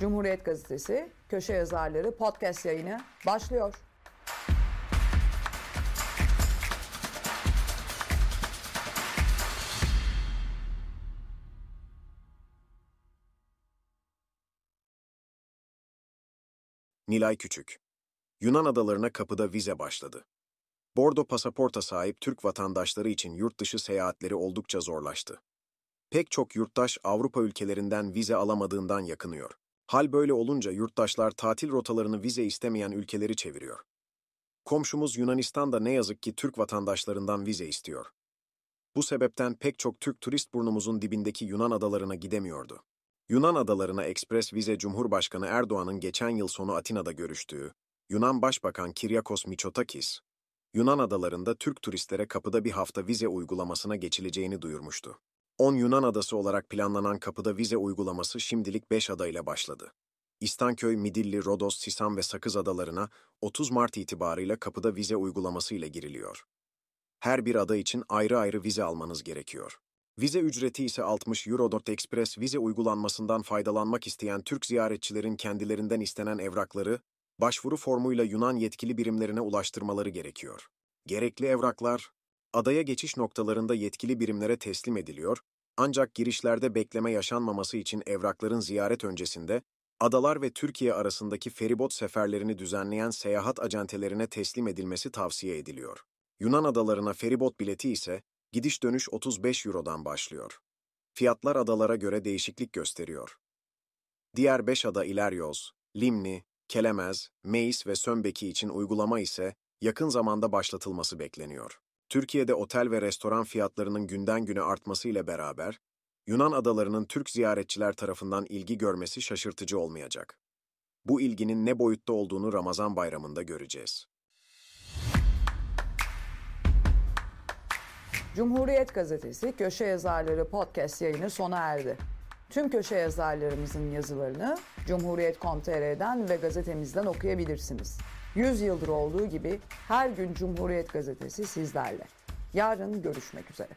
Cumhuriyet Gazetesi Köşe Yazarları podcast yayını başlıyor. Nilay Küçük Yunan adalarına kapıda vize başladı. Bordo pasaporta sahip Türk vatandaşları için yurt dışı seyahatleri oldukça zorlaştı. Pek çok yurttaş Avrupa ülkelerinden vize alamadığından yakınıyor. Hal böyle olunca yurttaşlar tatil rotalarını vize istemeyen ülkeleri çeviriyor. Komşumuz Yunanistan da ne yazık ki Türk vatandaşlarından vize istiyor. Bu sebepten pek çok Türk turist burnumuzun dibindeki Yunan adalarına gidemiyordu. Yunan adalarına ekspres vize Cumhurbaşkanı Erdoğan'ın geçen yıl sonu Atina'da görüştüğü, Yunan Başbakan Kiryakos Mitsotakis, Yunan adalarında Türk turistlere kapıda bir hafta vize uygulamasına geçileceğini duyurmuştu. 10 Yunan adası olarak planlanan kapıda vize uygulaması şimdilik 5 adayla başladı. İstanköy, Midilli, Rodos, Sisam ve Sakız adalarına 30 Mart itibarıyla kapıda vize uygulaması ile giriliyor. Her bir ada için ayrı ayrı vize almanız gerekiyor. Vize ücreti ise 60 Euro. Express vize uygulanmasından faydalanmak isteyen Türk ziyaretçilerin kendilerinden istenen evrakları, başvuru formuyla Yunan yetkili birimlerine ulaştırmaları gerekiyor. Gerekli evraklar, adaya geçiş noktalarında yetkili birimlere teslim ediliyor, ancak girişlerde bekleme yaşanmaması için evrakların ziyaret öncesinde, adalar ve Türkiye arasındaki feribot seferlerini düzenleyen seyahat acentelerine teslim edilmesi tavsiye ediliyor. Yunan adalarına feribot bileti ise, gidiş dönüş 35 Euro'dan başlıyor. Fiyatlar adalara göre değişiklik gösteriyor. Diğer 5 ada İleryoz, Limni, Kelemez, Meis ve Sönbeki için uygulama ise yakın zamanda başlatılması bekleniyor. Türkiye'de otel ve restoran fiyatlarının günden güne artmasıyla beraber, Yunan adalarının Türk ziyaretçiler tarafından ilgi görmesi şaşırtıcı olmayacak. Bu ilginin ne boyutta olduğunu Ramazan bayramında göreceğiz. Cumhuriyet Gazetesi Köşe Yazarları podcast yayını sona erdi. Tüm köşe yazarlarımızın yazılarını Cumhuriyet.com.tr'den ve gazetemizden okuyabilirsiniz. 100 yıldır olduğu gibi her gün Cumhuriyet Gazetesi sizlerle. Yarın görüşmek üzere.